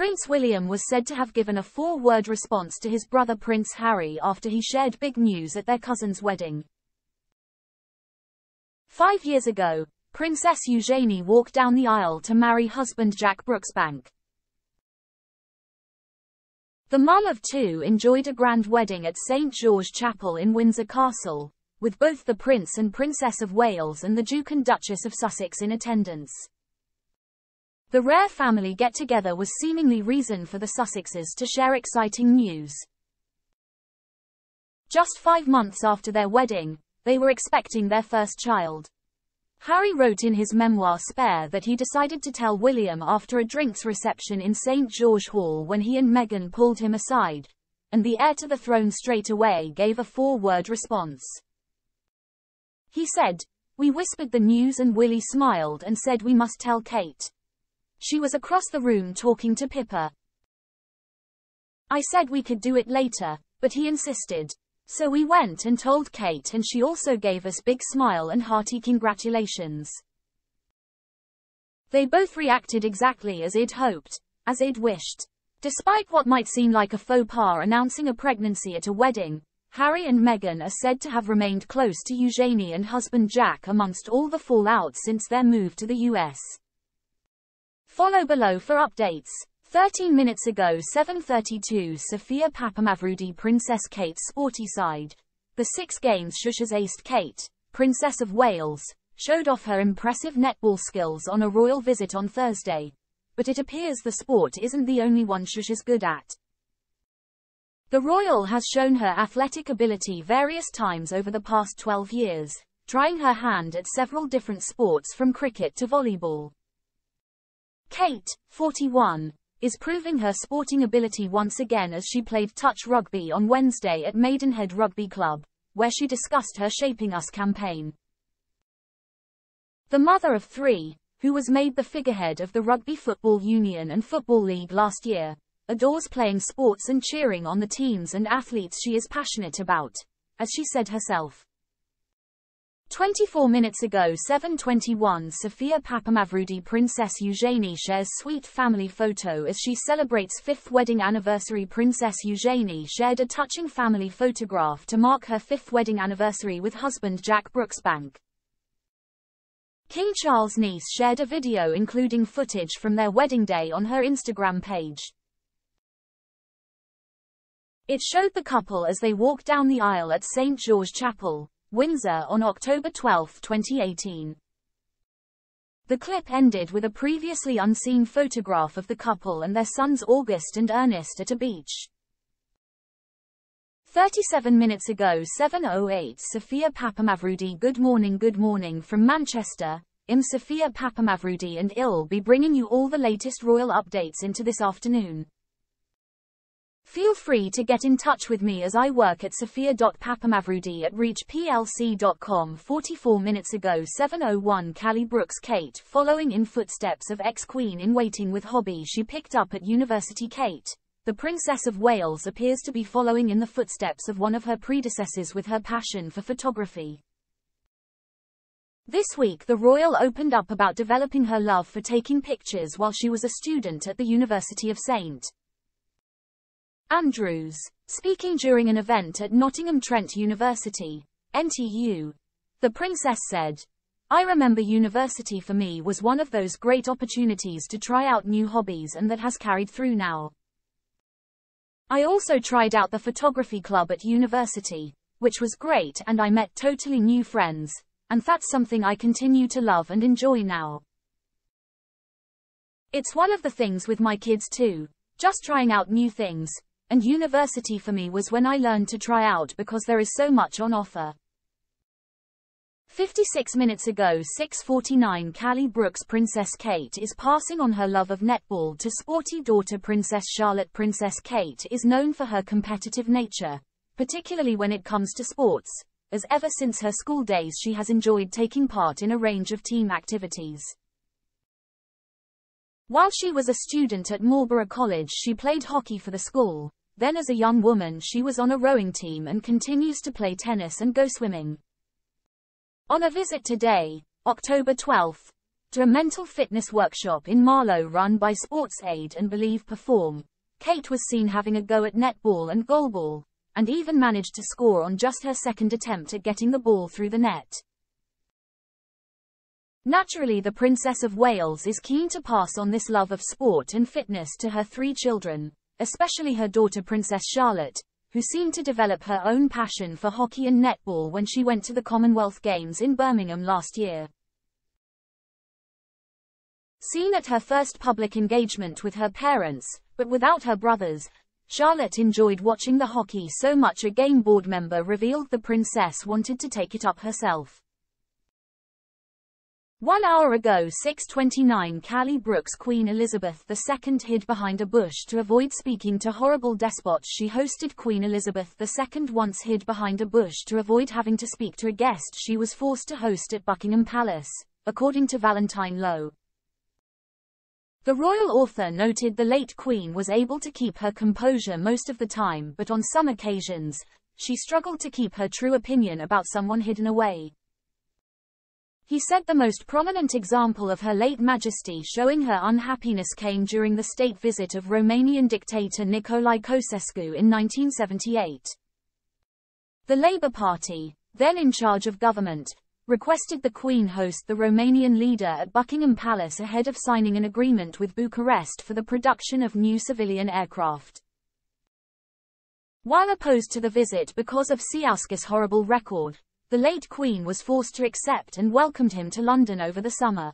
Prince William was said to have given a four-word response to his brother Prince Harry after he shared big news at their cousin's wedding. Five years ago, Princess Eugenie walked down the aisle to marry husband Jack Brooksbank. The mum of two enjoyed a grand wedding at St. George Chapel in Windsor Castle, with both the Prince and Princess of Wales and the Duke and Duchess of Sussex in attendance. The rare family get-together was seemingly reason for the Sussexes to share exciting news. Just five months after their wedding, they were expecting their first child. Harry wrote in his memoir Spare that he decided to tell William after a drinks reception in St. George Hall when he and Meghan pulled him aside, and the heir to the throne straight away gave a four-word response. He said, We whispered the news and Willy smiled and said we must tell Kate. She was across the room talking to Pippa. I said we could do it later, but he insisted. So we went and told Kate and she also gave us big smile and hearty congratulations. They both reacted exactly as Id hoped, as Id wished. Despite what might seem like a faux pas announcing a pregnancy at a wedding, Harry and Meghan are said to have remained close to Eugenie and husband Jack amongst all the fallout since their move to the US. Follow below for updates. 13 minutes ago 7.32 Sophia Papamavrudi Princess Kate's sporty side. The Six Games Shushas aced Kate, Princess of Wales, showed off her impressive netball skills on a royal visit on Thursday. But it appears the sport isn't the only one Shusha's good at. The royal has shown her athletic ability various times over the past 12 years, trying her hand at several different sports from cricket to volleyball. Kate, 41, is proving her sporting ability once again as she played touch rugby on Wednesday at Maidenhead Rugby Club, where she discussed her Shaping Us campaign. The mother of three, who was made the figurehead of the Rugby Football Union and Football League last year, adores playing sports and cheering on the teams and athletes she is passionate about, as she said herself. 24 minutes ago 7.21 Sofia Papamavrudi Princess Eugenie shares sweet family photo as she celebrates fifth wedding anniversary Princess Eugenie shared a touching family photograph to mark her fifth wedding anniversary with husband Jack Brooksbank. King Charles' niece shared a video including footage from their wedding day on her Instagram page. It showed the couple as they walked down the aisle at St. George Chapel, Windsor on October 12, 2018. The clip ended with a previously unseen photograph of the couple and their sons August and Ernest at a beach. 37 minutes ago 7.08 Sophia Papamavrudi Good morning good morning from Manchester, I'm Sofia Papamavrudi and I'll be bringing you all the latest royal updates into this afternoon. Feel free to get in touch with me as I work at sophia.papamavrudi at reachplc.com 44 minutes ago 701 Callie Brooks Kate following in footsteps of ex-queen in waiting with hobby she picked up at university Kate. The Princess of Wales appears to be following in the footsteps of one of her predecessors with her passion for photography. This week the royal opened up about developing her love for taking pictures while she was a student at the University of St. Andrews, speaking during an event at Nottingham Trent University, NTU. The princess said, I remember university for me was one of those great opportunities to try out new hobbies and that has carried through now. I also tried out the photography club at university, which was great and I met totally new friends, and that's something I continue to love and enjoy now. It's one of the things with my kids too, just trying out new things, and university for me was when I learned to try out because there is so much on offer. 56 minutes ago 6.49 Callie Brooks Princess Kate is passing on her love of netball to sporty daughter Princess Charlotte Princess Kate is known for her competitive nature, particularly when it comes to sports, as ever since her school days she has enjoyed taking part in a range of team activities. While she was a student at Marlborough College she played hockey for the school, then as a young woman she was on a rowing team and continues to play tennis and go swimming. On a visit today, October 12, to a mental fitness workshop in Marlow run by SportsAid and Believe Perform. Kate was seen having a go at netball and goalball, and even managed to score on just her second attempt at getting the ball through the net. Naturally the Princess of Wales is keen to pass on this love of sport and fitness to her three children, especially her daughter Princess Charlotte, who seemed to develop her own passion for hockey and netball when she went to the Commonwealth Games in Birmingham last year. Seen at her first public engagement with her parents, but without her brothers, Charlotte enjoyed watching the hockey so much a game board member revealed the princess wanted to take it up herself. One hour ago 6.29 Callie Brooks Queen Elizabeth II hid behind a bush to avoid speaking to horrible despots she hosted Queen Elizabeth II once hid behind a bush to avoid having to speak to a guest she was forced to host at Buckingham Palace, according to Valentine Low. The royal author noted the late queen was able to keep her composure most of the time but on some occasions, she struggled to keep her true opinion about someone hidden away. He said the most prominent example of her late majesty showing her unhappiness came during the state visit of Romanian dictator Nicolae Ceausescu in 1978. The Labour Party, then in charge of government, requested the Queen host the Romanian leader at Buckingham Palace ahead of signing an agreement with Bucharest for the production of new civilian aircraft. While opposed to the visit because of Ceausescu's horrible record, the late Queen was forced to accept and welcomed him to London over the summer.